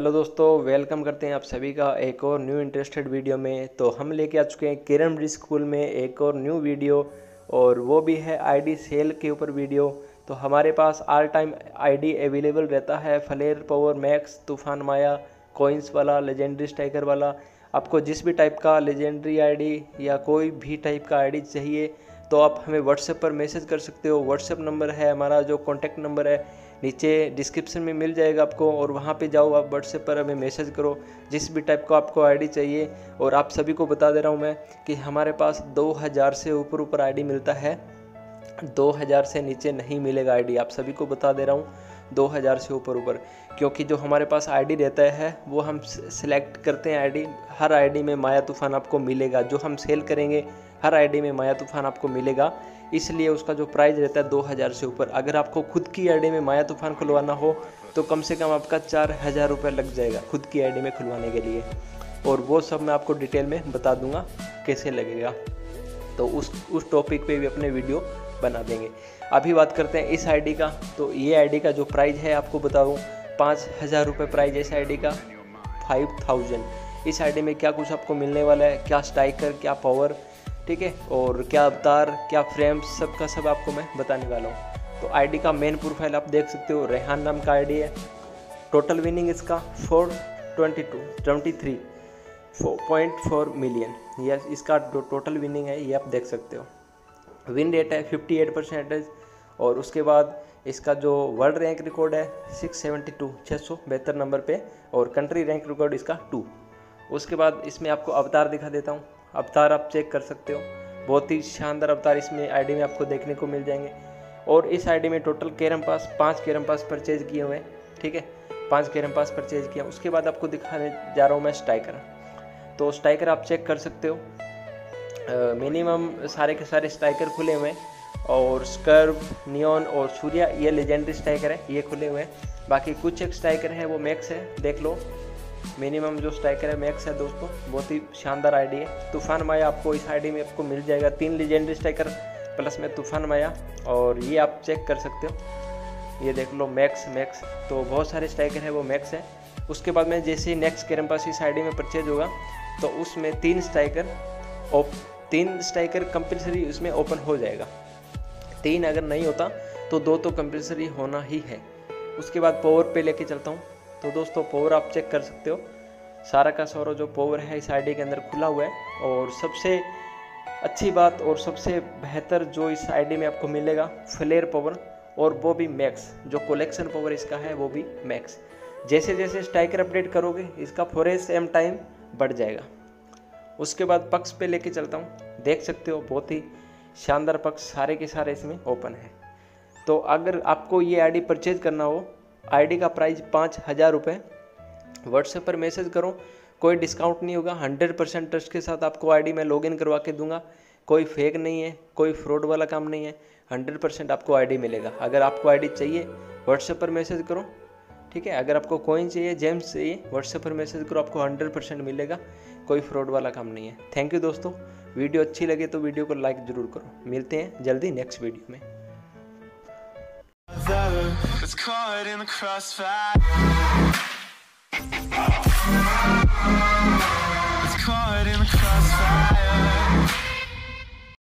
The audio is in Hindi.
हेलो दोस्तों, वेलकम करते हैं आप सभी का एक और न्यू इंटरेस्टेड वीडियो में। तो हम लेके आ चुके हैं किरण ब्रिज स्कूल में एक और न्यू वीडियो और वो भी है आईडी सेल के ऊपर वीडियो। तो हमारे पास आल टाइम आईडी अवेलेबल रहता है फ्लेयर पावर मैक्स तूफ़ान, माया कोइंस वाला लेजेंडरी स्ट्राइकर वाला। आपको जिस भी टाइप का लेजेंडरी आईडी या कोई भी टाइप का आईडी चाहिए तो आप हमें व्हाट्सएप पर मैसेज कर सकते हो। व्हाट्सएप नंबर है, हमारा जो कॉन्टैक्ट नंबर है नीचे डिस्क्रिप्शन में मिल जाएगा आपको और वहाँ पे जाओ, आप व्हाट्सएप पर हमें मैसेज करो, जिस भी टाइप का आपको आईडी चाहिए और आप सभी को बता दे रहा हूँ मैं कि हमारे पास 2000 से ऊपर ऊपर आईडी मिलता है। 2000 से नीचे नहीं मिलेगा आईडी आप सभी को बता दे रहा हूँ। 2000 से ऊपर ऊपर, क्योंकि जो हमारे पास आईडी रहता है, वो हम सिलेक्ट करते हैं आईडी हर आईडी में माया तूफ़ान आपको मिलेगा। जो हम सेल करेंगे, हर आईडी में माया तूफ़ान आपको मिलेगा। इसलिए उसका जो प्राइस रहता है दो हज़ार से ऊपर। अगर आपको खुद की आईडी में माया तूफ़ान खुलवाना हो तो कम से कम आपका चार हज़ार रुपये लग जाएगा खुद की आईडी में खुलवाने के लिए। और वो सब मैं आपको डिटेल में बता दूँगा, कैसे लगेगा। तो उस उस टॉपिक पे भी अपने वीडियो बना देंगे। अभी बात करते हैं इस आईडी का तो ये आईडी का जो प्राइस है आपको बता दूँ, पाँच हज़ार रुपये प्राइज़ है इस आईडी का फाइव थाउज़ेंड इस आईडी में क्या कुछ आपको मिलने वाला है, क्या स्ट्राइकर क्या पावर ठीक है? और क्या अवतार, क्या फ्रेम सब का सब आपको मैं बताने वाला हूँ। तो आईडी का मेन प्रोफ़ाइल आप देख सकते हो, रेहान नाम का आईडी है। टोटल विनिंग इसका four twenty two twenty three point four million यह इसका टोटल विनिंग है, ये आप देख सकते हो। विन रेट है फिफ्टी एट परसेंटेज और उसके बाद इसका जो वर्ल्ड रैंक रिकॉर्ड है सिक्स सेवेंटी टू छः सौ बेहतर नंबर पे, और कंट्री रैंक रिकॉर्ड इसका टू उसके बाद इसमें आपको अवतार दिखा देता हूँ। अवतार आप चेक कर सकते हो। बहुत ही शानदार अवतार इसमें आईडी में आपको देखने को मिल जाएँगे। और इस आईडी में टोटल कैरम पास पाँच कैरम पास परचेज किए हुए हैं, ठीक है? पाँच कैरम पास परचेज किया उसके बाद आपको दिखाने जा रहा हूँ मैं स्ट्राइकर तो स्ट्राइकर आप चेक कर सकते हो। मिनिमम सारे के सारे स्ट्राइकर खुले हुए हैं और स्कर्व नियॉन और सूर्या ये लेजेंडरी स्ट्राइकर है, ये खुले हुए हैं। बाकी कुछ एक स्ट्राइकर है, वो मैक्स है, देख लो। मिनिमम जो स्ट्राइकर है मैक्स है दोस्तों, बहुत ही शानदार आईडी है। तूफ़ान माया आपको इस आईडी में आपको मिल जाएगा, तीन लीजेंडरी स्ट्राइकर प्लस में तूफ़ान माया, और ये आप चेक कर सकते हो। ये देख लो मैक्स मैक्स तो बहुत सारे स्ट्राइकर है, वो मैक्स है। उसके बाद में जैसे ही नेक्स्ट कैरम पास इस आईडी में परचेज होगा तो उसमें तीन स्ट्राइकर ओप तीन स्ट्राइकर कंपल्सरी उसमें ओपन हो जाएगा। तीन अगर नहीं होता तो दो तो कंपल्सरी होना ही है। उसके बाद पावर पे लेके चलता हूँ। तो दोस्तों पावर आप चेक कर सकते हो। सारा का सारा जो पावर है, इस आईडी के अंदर खुला हुआ है। और सबसे अच्छी बात और सबसे बेहतर जो इस आईडी में आपको मिलेगा फ्लेयर पावर और वो भी मैक्स जो कलेक्शन पावर इसका है, वो भी मैक्स जैसे जैसे स्ट्राइकर अपडेट करोगे, इसका फोरेस एम टाइम बढ़ जाएगा। उसके बाद पक्ष पे लेके चलता हूँ। देख सकते हो, बहुत ही शानदार पक्ष, सारे के सारे इसमें ओपन है। तो अगर आपको ये आईडी परचेज करना हो आईडी का प्राइस पाँच हज़ार रुपये व्हाट्सएप पर मैसेज करो, कोई डिस्काउंट नहीं होगा। हंड्रेड परसेंट ट्रस्ट के साथ आपको आईडी मैं लॉगिन करवा के दूँगा। कोई फेक नहीं है, कोई फ्रॉड वाला काम नहीं है। हंड्रेड परसेंट आपको आईडी मिलेगा। अगर आपको आईडी चाहिए व्हाट्सएप पर मैसेज करो। ठीक है, अगर आपको कोइन चाहिए जेम्स चाहिए व्हाट्सएप पर मैसेज करो, आपको हंड्रेड परसेंट मिलेगा, कोई फ्रॉड वाला काम नहीं है थैंक यू दोस्तों वीडियो अच्छी लगे तो वीडियो को लाइक ज़रूर करो मिलते हैं जल्दी नेक्स्ट वीडियो में was caught in the crossfire. Was caught in the crossfire.